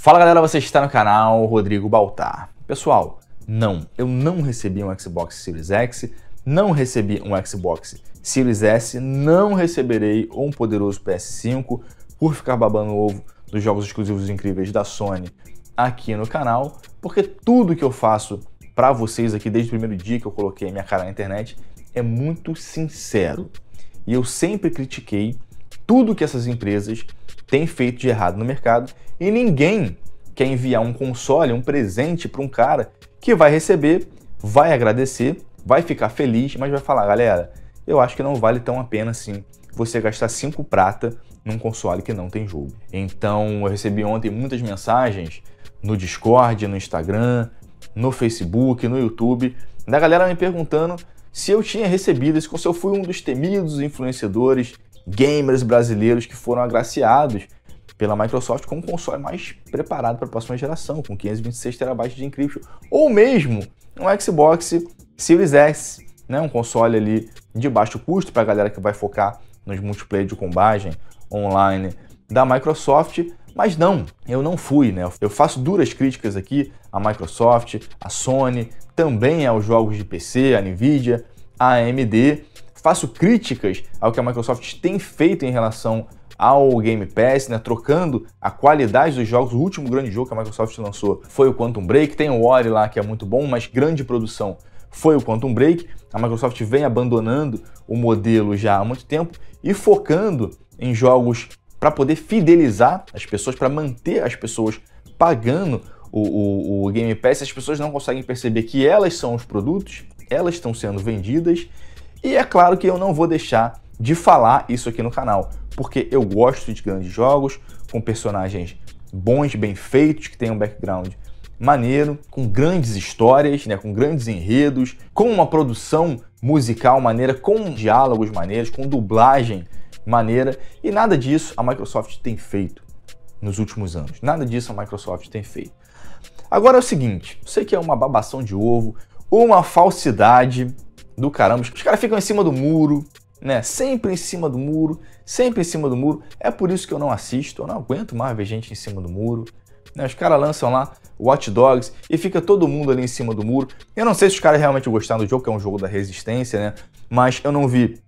Fala galera, você está no canal Rodrigo Baltar. Pessoal, não, eu não recebi um Xbox Series X, não recebi um Xbox Series S, não receberei um poderoso PS5 por ficar babando o ovo dos jogos exclusivos incríveis da Sony aqui no canal, porque tudo que eu faço para vocês aqui desde o primeiro dia que eu coloquei minha cara na internet é muito sincero. E eu sempre critiquei tudo que essas empresas têm feito de errado no mercado e ninguém quer enviar um console, um presente para um cara que vai receber, vai agradecer, vai ficar feliz, mas vai falar, galera, eu acho que não vale tão a pena assim você gastar 5 prata num console que não tem jogo. Então eu recebi ontem muitas mensagens no Discord, no Instagram, no Facebook, no YouTube, da galera me perguntando se eu tinha recebido isso, se eu fui um dos temidos influenciadores gamers brasileiros que foram agraciados pela Microsoft com um console mais preparado para a próxima geração, com 526 TB de encryption, ou mesmo um Xbox Series S, né, um console ali de baixo custo para a galera que vai focar nos multiplayer de combagem online da Microsoft, mas não, eu não fui, né? Eu faço duras críticas aqui à Microsoft, à Sony, também aos jogos de PC, à Nvidia, à AMD. Faço críticas ao que a Microsoft tem feito em relação ao Game Pass, né, trocando a qualidade dos jogos. O último grande jogo que a Microsoft lançou foi o Quantum Break. Tem o Ori lá que é muito bom, mas grande produção foi o Quantum Break. A Microsoft vem abandonando o modelo já há muito tempo e focando em jogos para poder fidelizar as pessoas, para manter as pessoas pagando o, o, o, Game Pass. As pessoas não conseguem perceber que elas são os produtos, elas estão sendo vendidas. E é claro que eu não vou deixar de falar isso aqui no canal, porque eu gosto de grandes jogos com personagens bons, bem feitos, que tenham um background maneiro, com grandes histórias, né, com grandes enredos, com uma produção musical maneira, com diálogos maneiros, com dublagem maneira, e nada disso a Microsoft tem feito nos últimos anos. Nada disso a Microsoft tem feito. Agora é o seguinte, sei que é uma babação de ovo, uma falsidade do caramba. Os caras ficam em cima do muro, né? Sempre em cima do muro, sempre em cima do muro. É por isso que eu não assisto, eu não aguento mais ver gente em cima do muro. Né? Os caras lançam lá Watch Dogs e fica todo mundo ali em cima do muro. Eu não sei se os caras realmente gostaram do jogo, que é um jogo da resistência, né? Mas eu não vi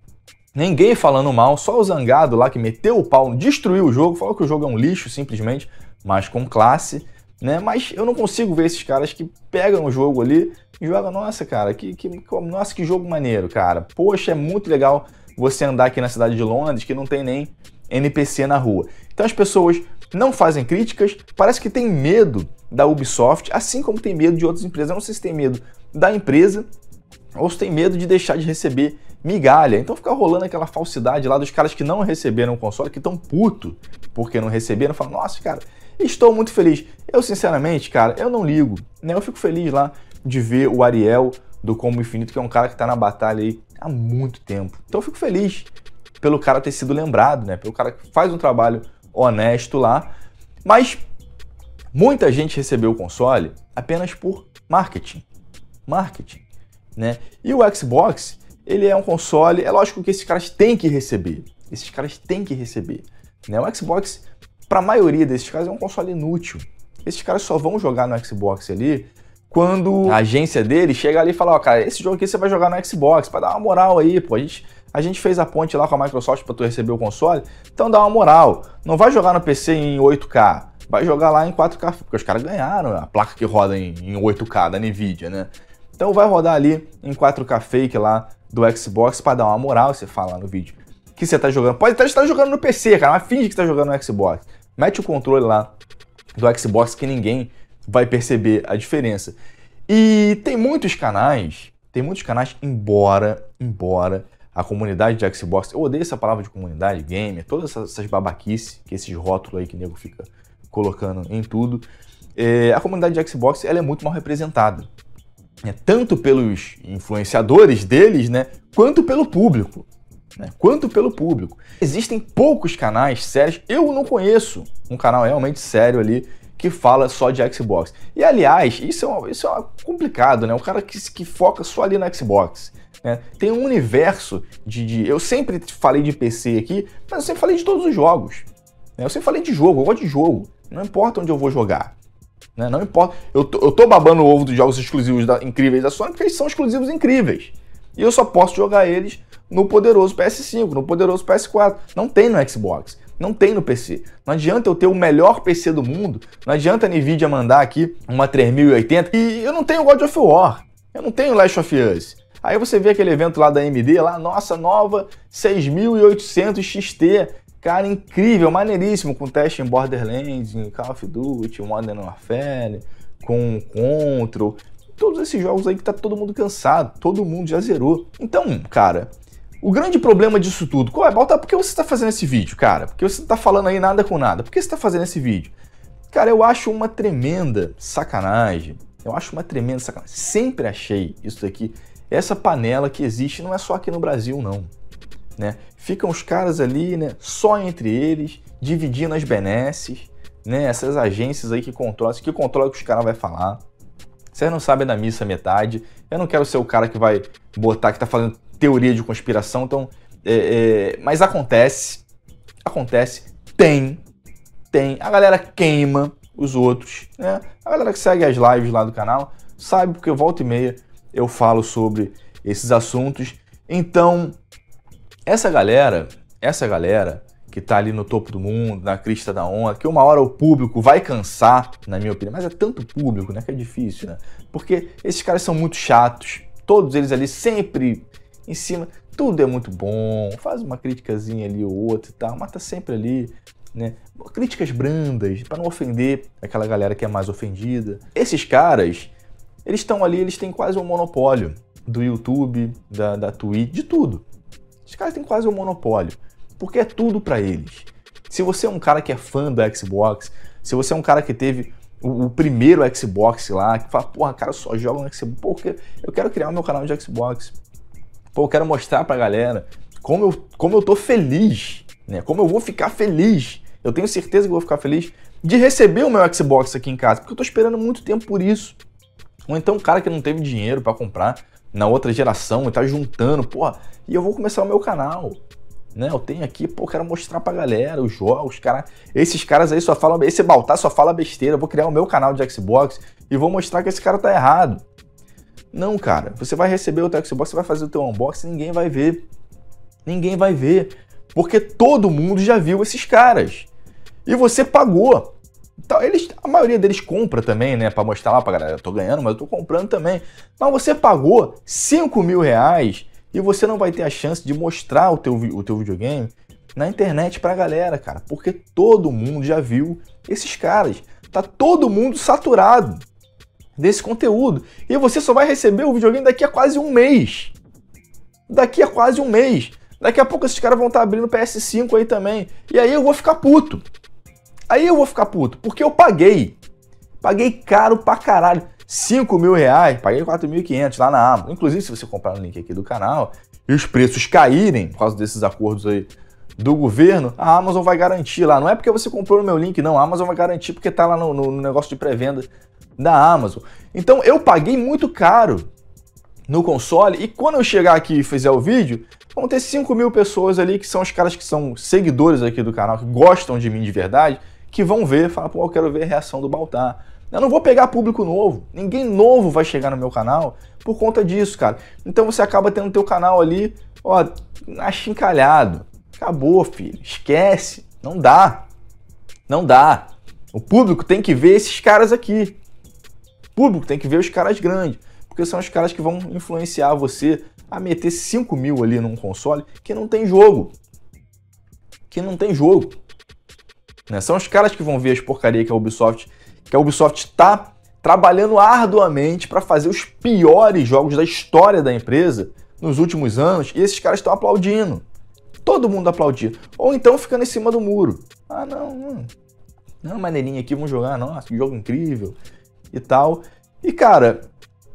ninguém falando mal, só o Zangado lá que meteu o pau, destruiu o jogo, falou que o jogo é um lixo simplesmente, mas com classe. Né? Mas eu não consigo ver esses caras que pegam o jogo ali e jogam, nossa, cara, que, que, nossa, que jogo maneiro, cara. Poxa, é muito legal você andar aqui na cidade de Londres que não tem nem NPC na rua. Então as pessoas não fazem críticas, parece que tem medo da Ubisoft, assim como tem medo de outras empresas. Eu não sei se tem medo da empresa ou se tem medo de deixar de receber migalha. Então fica rolando aquela falsidade lá dos caras que não receberam o console, que estão puto porque não receberam, falam, nossa, cara, estou muito feliz. Eu, sinceramente, cara, eu não ligo. Né? Eu fico feliz lá de ver o Ariel do Combo Infinito, que é um cara que está na batalha aí há muito tempo. Então eu fico feliz pelo cara ter sido lembrado, né? Pelo cara que faz um trabalho honesto lá. Mas muita gente recebeu o console apenas por marketing. Marketing, né? E o Xbox, ele é um console, é lógico que esses caras têm que receber. Esses caras têm que receber. Né? O Xbox, para a maioria desses caras, é um console inútil. Esses caras só vão jogar no Xbox ali quando a agência dele chega ali e fala, ó, oh, cara, esse jogo aqui você vai jogar no Xbox, para dar uma moral aí, pô. A gente, a gente fez a ponte lá com a Microsoft para tu receber o console, então dá uma moral. Não vai jogar no PC em 8K, vai jogar lá em 4K, porque os caras ganharam a placa que roda em, em 8K da Nvidia, né? Então vai rodar ali em 4K fake lá do Xbox para dar uma moral, você fala no vídeo que você tá jogando. Pode até estar jogando no PC, cara, mas finge que está jogando no Xbox. Mete o controle lá do Xbox que ninguém vai perceber a diferença. E tem muitos canais, tem muitos canais, embora, embora a comunidade de Xbox, eu odeio essa palavra de comunidade, gamer, todas essas babaquices, que esses rótulos aí que o nego fica colocando em tudo. É, a comunidade de Xbox ela é muito mal representada. É, tanto pelos influenciadores deles, né, quanto pelo público. Né, quanto pelo público. Existem poucos canais sérios, eu não conheço um canal realmente sério ali que fala só de Xbox. E aliás, isso é, isso é complicado, né? O cara que, que foca só ali no Xbox. Né? Tem um universo de, de, Eu sempre falei de PC aqui, mas eu sempre falei de todos os jogos. Né? Eu sempre falei de jogo, eu gosto de jogo. Não importa onde eu vou jogar. Né? Não importa. Eu tô, eu tô babando o ovo dos jogos exclusivos da, incríveis da Sony porque eles são exclusivos incríveis. E eu só posso jogar eles no poderoso PS5, no poderoso PS4. Não tem no Xbox. Não tem no PC. Não adianta eu ter o melhor PC do mundo, não adianta a Nvidia mandar aqui uma 3080 e eu não tenho God of War, eu não tenho Last of Us. Aí você vê aquele evento lá da AMD, lá, nossa, nova 6800 XT, cara, incrível, maneiríssimo, com teste em Borderlands, em Call of Duty, Modern Warfare, com Control, todos esses jogos aí que tá todo mundo cansado, todo mundo já zerou. Então, cara, o grande problema disso tudo, qual é, Balta? Por que você está fazendo esse vídeo, cara? Por que você está falando aí nada com nada? Por que você está fazendo esse vídeo? Cara, eu acho uma tremenda sacanagem. Eu acho uma tremenda sacanagem. Sempre achei isso daqui. Essa panela que existe não é só aqui no Brasil, não. Né? Ficam os caras ali, né, só entre eles, dividindo as benesses, né? Essas agências aí que controlam, que controlam o que os caras vão falar. Vocês não sabem da missa metade. Eu não quero ser o cara que vai botar, que tá fazendo teoria de conspiração, então. É, é, mas acontece, acontece, tem, tem. A galera queima os outros, né? A galera que segue as lives lá do canal sabe porque volta e meia eu falo sobre esses assuntos. Então, essa galera, essa galera que tá ali no topo do mundo, na crista da onda, que uma hora o público vai cansar, na minha opinião, mas é tanto público, né, que é difícil, né? Porque esses caras são muito chatos, todos eles ali sempre em cima. Tudo é muito bom, faz uma criticazinha ali ou outra e tal, mas tá sempre ali, né? Críticas brandas, para não ofender aquela galera que é mais ofendida. Esses caras, eles estão ali, eles têm quase um monopólio do YouTube, da, da Twitch, de tudo. Esses caras têm quase um monopólio, porque é tudo para eles. Se você é um cara que é fã do Xbox, se você é um cara que teve o, o, primeiro Xbox lá, que fala, porra, cara, só joga no Xbox, pô, eu quero criar o meu canal de Xbox. Pô, eu quero mostrar pra galera como eu, como eu tô feliz, né? Como eu vou ficar feliz. Eu tenho certeza que vou ficar feliz de receber o meu Xbox aqui em casa, porque eu tô esperando muito tempo por isso. Ou então um cara que não teve dinheiro para comprar na outra geração e tá juntando, porra, e eu vou começar o meu canal. Né, eu tenho aqui, pô, quero mostrar pra galera os jogos, cara. Esses caras aí só falam, esse Baltar só fala besteira. Eu vou criar o meu canal de Xbox e vou mostrar que esse cara tá errado. Não, cara. Você vai receber o teu Xbox, você vai fazer o teu unboxing, ninguém vai ver. Ninguém vai ver. Porque todo mundo já viu esses caras. E você pagou. Então, eles, a maioria deles compra também, né? Pra mostrar lá pra galera. Eu tô ganhando, mas eu tô comprando também. Mas você pagou 5 mil reais e você não vai ter a chance de mostrar o teu, o teu videogame na internet pra galera, cara. Porque todo mundo já viu esses caras. Tá todo mundo saturado desse conteúdo. E você só vai receber o videogame daqui a quase um mês. Daqui a quase um mês. Daqui a pouco esses caras vão estar tá abrindo PS5 aí também. E aí eu vou ficar puto. Aí eu vou ficar puto, porque eu paguei. Paguei caro pra caralho. 5 mil reais, paguei 4.500 lá na Amazon. Inclusive, se você comprar no link aqui do canal e os preços caírem por causa desses acordos aí do governo, a Amazon vai garantir lá. Não é porque você comprou no meu link, não. A Amazon vai garantir porque tá lá no, no, no negócio de pré-venda da Amazon. Então eu paguei muito caro no console e quando eu chegar aqui e fizer o vídeo, vão ter 5 mil pessoas ali que são os caras que são seguidores aqui do canal, que gostam de mim de verdade, que vão ver falar, pô, eu quero ver a reação do Baltar. Eu não vou pegar público novo, ninguém novo vai chegar no meu canal por conta disso, cara. Então você acaba tendo teu canal ali, ó, achincalhado. Acabou, filho, esquece, não dá, não dá. O público tem que ver esses caras aqui público tem que ver os caras grandes, porque são os caras que vão influenciar você a meter 5 mil ali num console que não tem jogo. Que não tem jogo. Né? São os caras que vão ver as porcarias que a Ubisoft, que a Ubisoft está trabalhando arduamente para fazer os piores jogos da história da empresa nos últimos anos, e esses caras estão aplaudindo. Todo mundo aplaudindo. Ou então ficando em cima do muro. Ah, não, não. Não, maneirinha aqui, vamos jogar. Nossa, que jogo incrível e tal. E cara,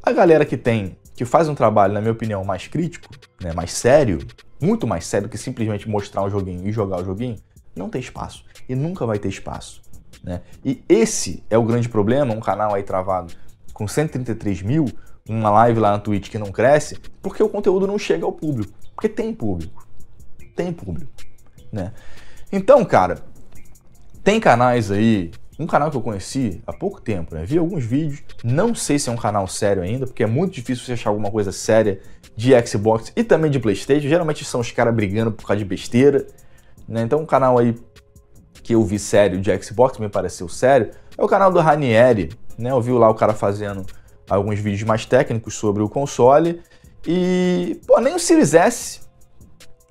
a galera que tem, que faz um trabalho, na minha opinião, mais crítico, né, mais sério, muito mais sério que simplesmente mostrar um joguinho e jogar o joguinho, não tem espaço. E nunca vai ter espaço. Né? E esse é o grande problema, um canal aí travado com 133 mil, uma live lá na Twitch que não cresce, porque o conteúdo não chega ao público. Porque tem público. Tem público. Né? Então, cara, tem canais aí um canal que eu conheci há pouco tempo, né? Vi alguns vídeos, não sei se é um canal sério ainda, porque é muito difícil você achar alguma coisa séria de Xbox e também de PlayStation. Geralmente são os caras brigando por causa de besteira, né? Então, um canal aí que eu vi sério de Xbox, me pareceu sério, é o canal do Ranieri, né? Eu vi lá o cara fazendo alguns vídeos mais técnicos sobre o console e, pô, nem o Series S,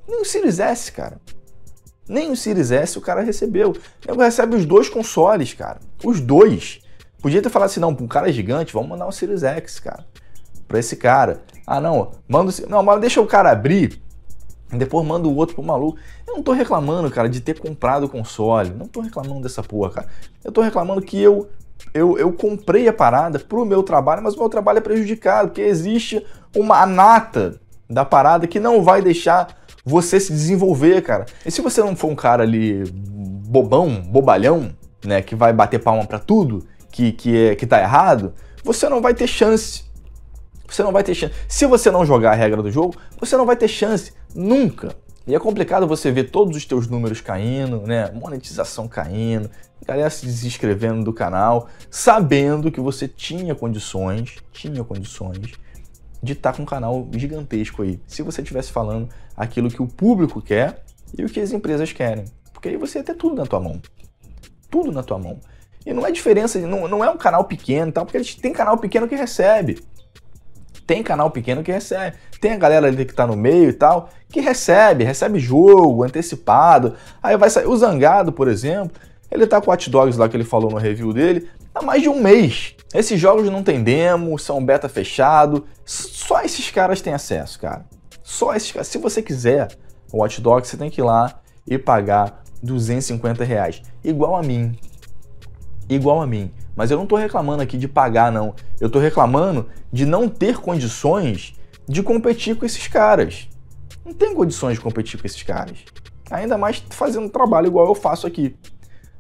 nem o Series S, cara. Nem o Series S o cara recebeu. Ele recebe os dois consoles, cara. Os dois. Podia ter falado assim, não, um cara gigante, vamos mandar um Series X, cara. Pra esse cara. Ah, não, manda Não, mas deixa o cara abrir. Depois manda o outro pro maluco. Eu não tô reclamando, cara, de ter comprado o console. Não tô reclamando dessa porra, cara. Eu tô reclamando que eu eu, eu comprei a parada pro meu trabalho, mas o meu trabalho é prejudicado, porque existe uma nata da parada que não vai deixar você se desenvolver, cara. E se você não for um cara ali bobão, bobalhão, né, que vai bater palma para tudo, que, que, é, que tá errado, você não vai ter chance. Você não vai ter chance. Se você não jogar a regra do jogo, você não vai ter chance. Nunca. E é complicado você ver todos os teus números caindo, né? Monetização caindo, galera se desinscrevendo do canal, sabendo que você tinha condições, tinha condições de estar tá com um canal gigantesco aí. Se você estivesse falando aquilo que o público quer e o que as empresas querem. Porque aí você ia ter tudo na tua mão. Tudo na tua mão. E não é diferença, não, não é um canal pequeno, tá? porque tem canal pequeno que recebe. Tem canal pequeno que recebe. Tem a galera ali que tá no meio e tal, que recebe, recebe jogo antecipado. Aí vai sair. O Zangado, por exemplo, ele tá com o Hot Dogs lá que ele falou no review dele há mais de um mês. Esses jogos não tem demo, são beta fechado. Só esses caras têm acesso, cara. Só esses caras. Se você quiser o Watch Dogs, você tem que ir lá e pagar 250 reais. Igual a mim. Igual a mim. Mas eu não tô reclamando aqui de pagar, não. Eu tô reclamando de não ter condições de competir com esses caras. Não tem condições de competir com esses caras. Ainda mais fazendo trabalho igual eu faço aqui.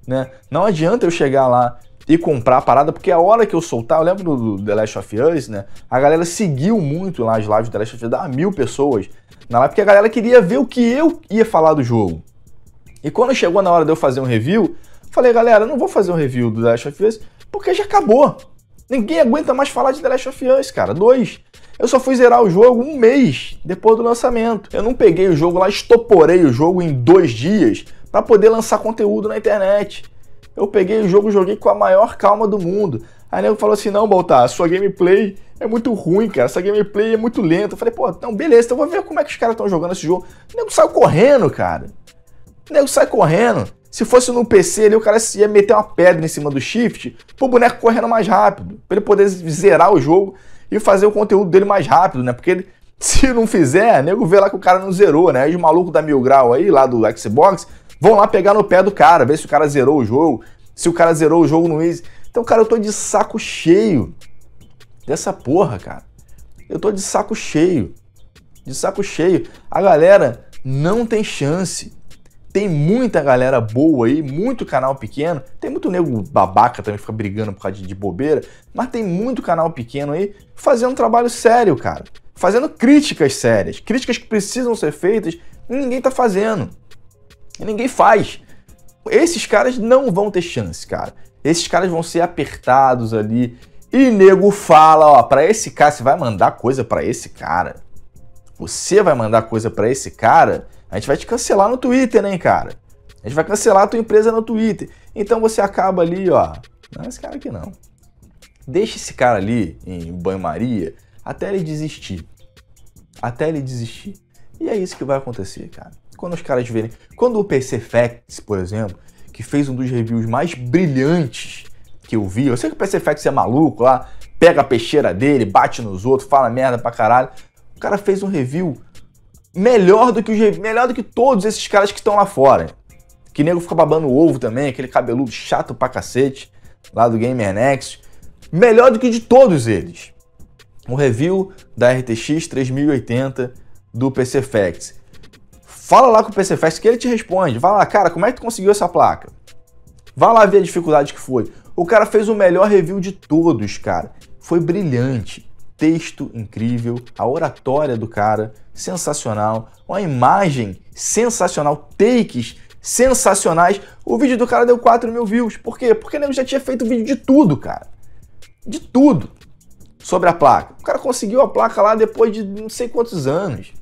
Né? Não adianta eu chegar lá e comprar a parada, porque a hora que eu soltar, eu lembro do, The Last of Us, né? A galera seguiu muito lá as lives do The Last of Us, mil pessoas na live, porque a galera queria ver o que eu ia falar do jogo. E quando chegou na hora de eu fazer um review, falei, galera, eu não vou fazer um review do The Last of Us, porque já acabou. Ninguém aguenta mais falar de The Last of Us, cara. Dois. Eu só fui zerar o jogo um mês depois do lançamento. Eu não peguei o jogo lá, estoporei o jogo em dois dias para poder lançar conteúdo na internet. Eu peguei o jogo, joguei com a maior calma do mundo. Aí nego falou assim: não, Baltar, sua gameplay é muito ruim, cara. Essa gameplay é muito lenta. Eu falei, pô, então beleza, então vou ver como é que os caras estão jogando esse jogo. O nego saiu correndo, cara. O nego sai correndo. Se fosse no PC ali, o cara ia meter uma pedra em cima do shift pro boneco correndo mais rápido. Pra ele poder zerar o jogo e fazer o conteúdo dele mais rápido, né? Porque ele, se não fizer, nego vê lá que o cara não zerou, né? Aí os malucos da Mil Grau aí, lá do Xbox, vão lá pegar no pé do cara, ver se o cara zerou o jogo, se o cara zerou o jogo no Easy. Então, cara, eu tô de saco cheio dessa porra, cara. Eu tô de saco cheio. De saco cheio. A galera não tem chance. Tem muita galera boa aí, muito canal pequeno. Tem muito nego babaca também, fica brigando por causa de bobeira. Mas tem muito canal pequeno aí fazendo um trabalho sério, cara. Fazendo críticas sérias. Críticas que precisam ser feitas e ninguém tá fazendo. E ninguém faz. Esses caras não vão ter chance, cara. Esses caras vão ser apertados ali. E nego fala, ó, para esse cara, você vai mandar coisa para esse cara. Você vai mandar coisa para esse cara, a gente vai te cancelar no Twitter, né, cara? A gente vai cancelar a tua empresa no Twitter. Então você acaba ali, ó. Não, esse cara aqui não. Deixa esse cara ali em banho-maria até ele desistir. Até ele desistir. E é isso que vai acontecer, cara. Quando os caras verem. Quando o PC Facts, por exemplo, que fez um dos reviews mais brilhantes que eu vi. Eu sei que o PC Facts é maluco lá, pega a peixeira dele, bate nos outros, fala merda pra caralho. O cara fez um review melhor do que os melhor do que todos esses caras que estão lá fora. Que nego fica babando o ovo também, aquele cabeludo chato pra cacete, lá do Gamer Next. Melhor do que de todos eles. O review da RTX 3080 do PC Facts. Fala lá com o PC Fest que ele te responde. Vai lá, cara, como é que tu conseguiu essa placa? Vai lá ver a dificuldade que foi. O cara fez o melhor review de todos, cara. Foi brilhante. Texto incrível, a oratória do cara sensacional, uma imagem sensacional, takes sensacionais. O vídeo do cara deu 4 mil views. Por quê? Porque ele já tinha feito vídeo de tudo, cara. De tudo sobre a placa. O cara conseguiu a placa lá depois de não sei quantos anos.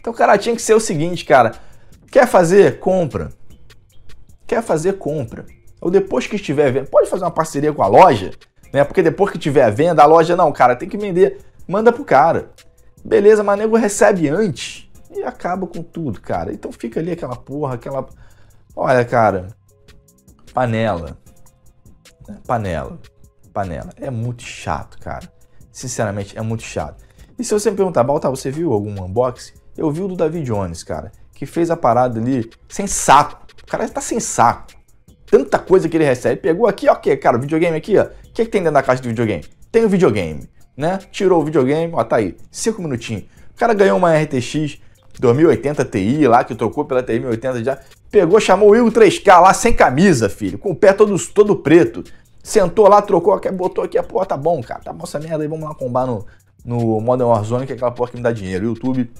Então, cara, tinha que ser o seguinte, cara. Quer fazer? Compra. Quer fazer? Compra. Ou depois que estiver vendo, pode fazer uma parceria com a loja, né? Porque depois que tiver a venda, a loja não, cara, tem que vender. Manda pro cara. Beleza, mas nego recebe antes e acaba com tudo, cara. Então fica ali aquela porra, aquela. Olha, cara. Panela. Panela. Panela. É muito chato, cara. Sinceramente, é muito chato. E se você me perguntar, Baltar, você viu algum unboxing? Eu vi o do David Jones, cara, que fez a parada ali sem saco. O cara tá sem saco. Tanta coisa que ele recebe. Pegou aqui, ok, cara, o videogame aqui, ó. Que, que tem dentro da caixa do videogame? Tem o videogame, né? Tirou o videogame, ó, tá aí. Cinco minutinhos. O cara ganhou uma RTX 2080 Ti lá, que trocou pela TI 1080 já. Pegou, chamou o Will 3K lá sem camisa, filho, com o pé todo, todo preto. Sentou lá, trocou, botou aqui a porra, tá bom, cara, tá bom essa merda aí, vamos lá combar no, no Modern Warzone, que é aquela porra que me dá dinheiro. O YouTube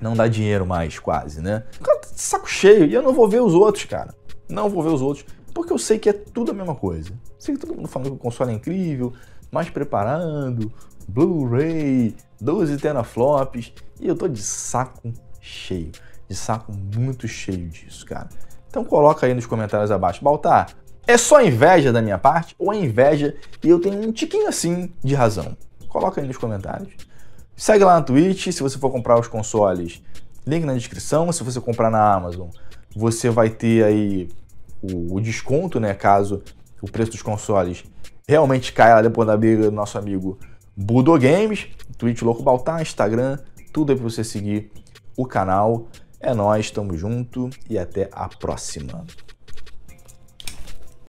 não dá dinheiro mais, quase, né? Cara tá saco cheio e eu não vou ver os outros, cara. Não vou ver os outros, porque eu sei que é tudo a mesma coisa. Sei que todo mundo falando que o console é incrível, mais preparando, Blu-ray, 12 teraflops, e eu tô de saco cheio, de saco muito cheio disso, cara. Então coloca aí nos comentários abaixo, Baltar, é só inveja da minha parte ou é inveja e eu tenho um tiquinho assim de razão? Coloca aí nos comentários. Segue lá na Twitch, se você for comprar os consoles, link na descrição. Se você comprar na Amazon, você vai ter aí o, o desconto, né? Caso o preço dos consoles realmente caia lá depois da briga do nosso amigo Budo Games, Twitch Louco Baltar, Instagram, tudo aí pra você seguir o canal. É nós, tamo junto e até a próxima.